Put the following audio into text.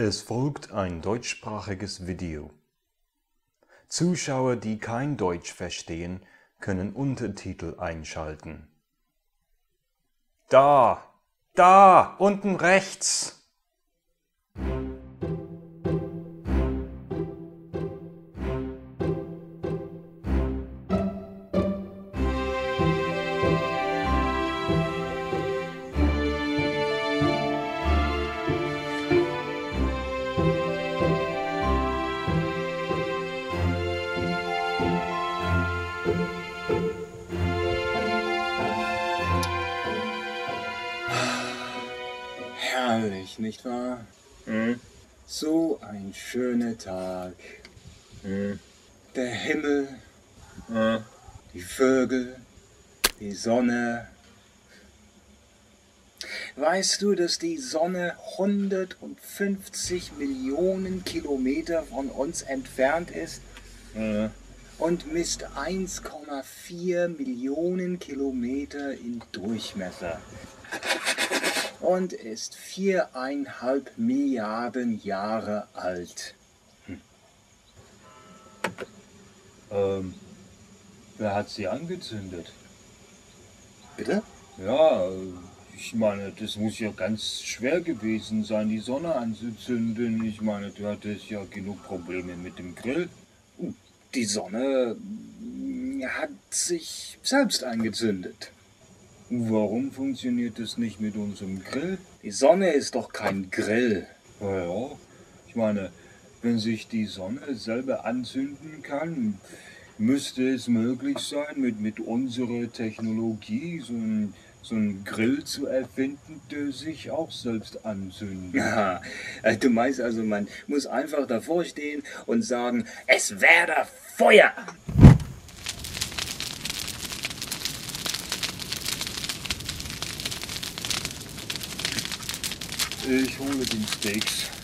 Es folgt ein deutschsprachiges Video. Zuschauer, die kein Deutsch verstehen, können Untertitel einschalten. Da! Da! Unten rechts! Herrlich, nicht wahr? Hm? So ein schöner Tag. Hm? Der Himmel, Hm? die Vögel, die Sonne. Weißt du, dass die Sonne 150 Millionen Kilometer von uns entfernt ist Hm? und misst 1,4 Millionen Kilometer in Durchmesser und ist viereinhalb Milliarden Jahre alt. Ähm, wer hat sie angezündet? Bitte? Ja, ich meine, das muss ja ganz schwer gewesen sein, die Sonne anzuzünden. Ich meine, du hattest ja genug Probleme mit dem Grill. Die Sonne hat sich selbst angezündet. Warum funktioniert das nicht mit unserem Grill? Die Sonne ist doch kein Grill. Ja, ja, ich meine, wenn sich die Sonne selber anzünden kann, müsste es möglich sein, mit, mit unserer Technologie so ein, so einen Grill zu erfinden, der sich auch selbst anzündet. Ja, äh, du meinst also, man muss einfach davor stehen und sagen, es werde Feuer. Ich hole den Steaks.